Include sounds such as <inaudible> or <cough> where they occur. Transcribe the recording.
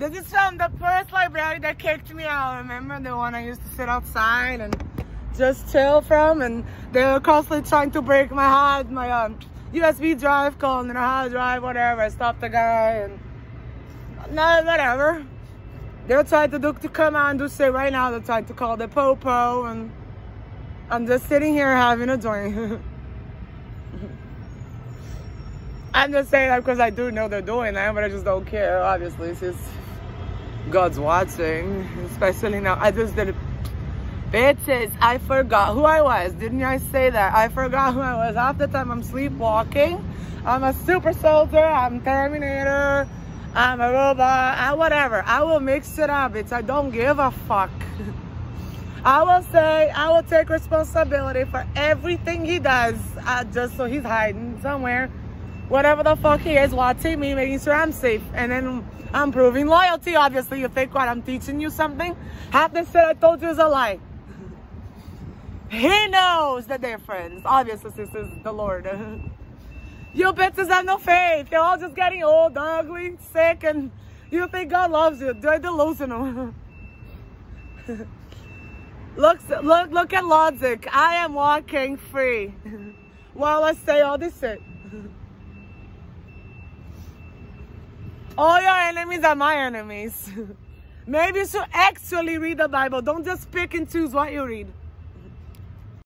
This is from the first library that kicked me out. Remember the one I used to sit outside and just chill from? And they were constantly trying to break my hard, my um, USB drive, calling it a hard drive, whatever. I stopped the guy and no, whatever. They're trying to do to come out and do say right now. They're trying to call the popo and I'm just sitting here having a drink. <laughs> I'm just saying that because I do know they're doing that, but I just don't care. Obviously, it's just God's watching, especially now. I just did it. Bitches, I forgot who I was. Didn't I say that? I forgot who I was. Half the time I'm sleepwalking. I'm a super soldier. I'm Terminator. I'm a robot. I, whatever. I will mix it up, It's I don't give a fuck. <laughs> I will say, I will take responsibility for everything he does, uh, just so he's hiding somewhere. Whatever the fuck he is watching me, making sure I'm safe. And then I'm proving loyalty, obviously. You think what, I'm teaching you something? Half the shit I told you is a lie. he knows the difference. Obviously, this is the Lord. <laughs> you bitches have no faith. You're all just getting old, ugly, sick, and you think God loves you. They're delusional. <laughs> look, look, look at logic. I am walking free <laughs> while I say all this shit. All your enemies are my enemies. <laughs> Maybe you should actually read the Bible. Don't just pick and choose what you read.